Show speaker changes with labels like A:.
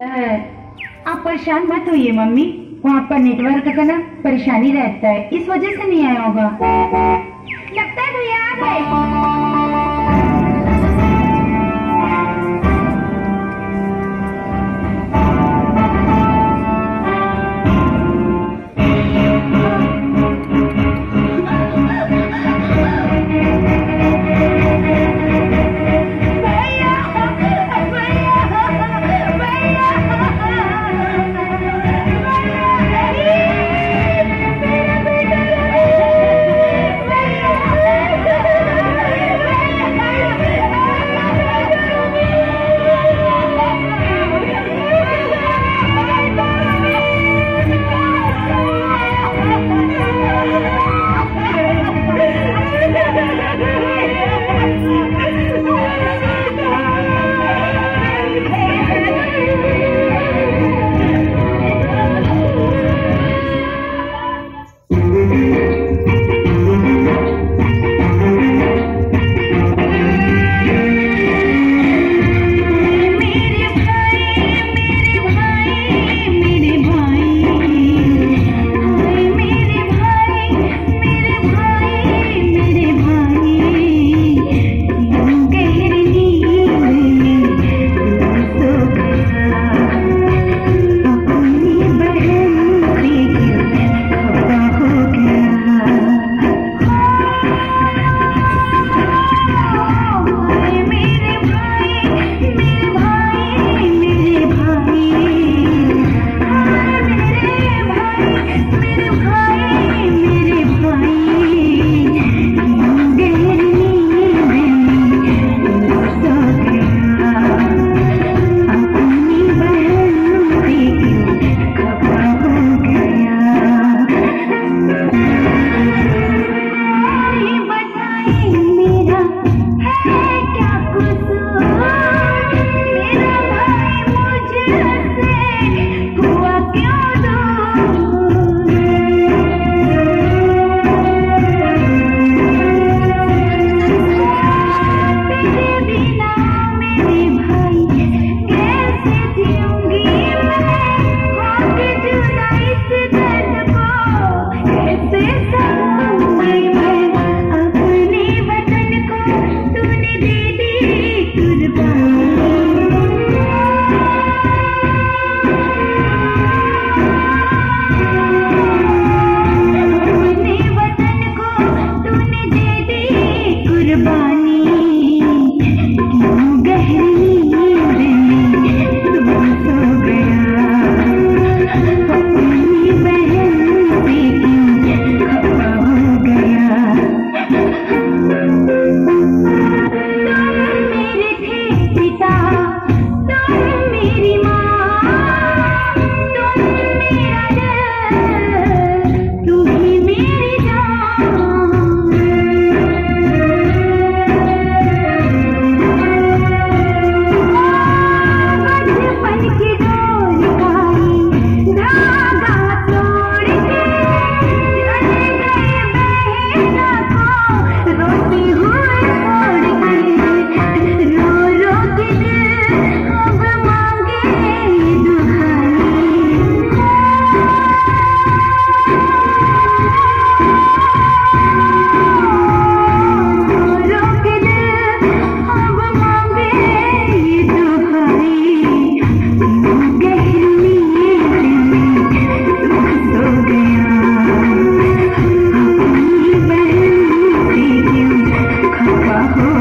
A: आप परेशान मत होइए, मम्मी। वहाँ पर नेटवर्क का ना परेशानी रहता है। इस वजह से नहीं आया होगा। लगता है भैया आ गए। Thank you. Thank. Thank you.